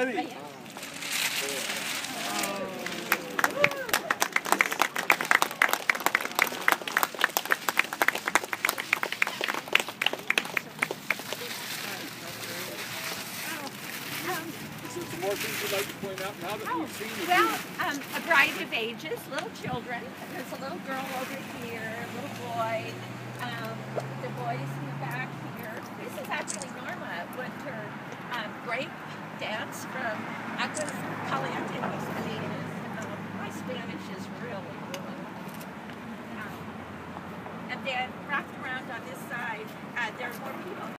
already. So some more things you'd like to point out now that Oh, we've seen well, um, a variety of ages, little children. There's a little girl over dance from Aguas Calientes. Um, my Spanish is really good. Um, and then wrapped